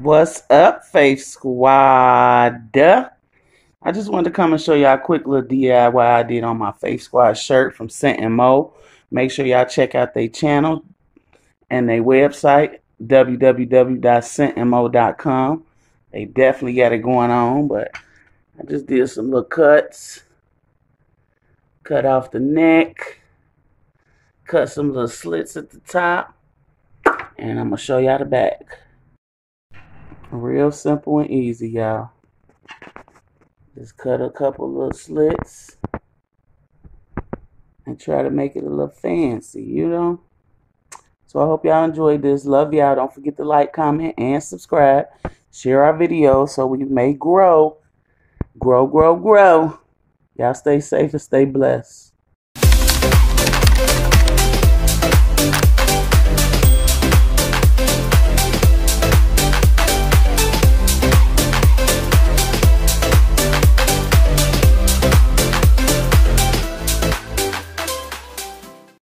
What's up, Faith Squad? I just wanted to come and show y'all a quick little DIY I did on my Faith Squad shirt from Cynt and Mo. Make sure y'all check out their channel and their website, www.scentandmo.com. They definitely got it going on, but I just did some little cuts. Cut off the neck. Cut some little slits at the top. And I'm going to show y'all the back. Real simple and easy, y'all. Just cut a couple little slits and try to make it a little fancy, you know? So I hope y'all enjoyed this. Love y'all. Don't forget to like, comment, and subscribe. Share our videos so we may grow. Grow, grow, grow. Y'all stay safe and stay blessed.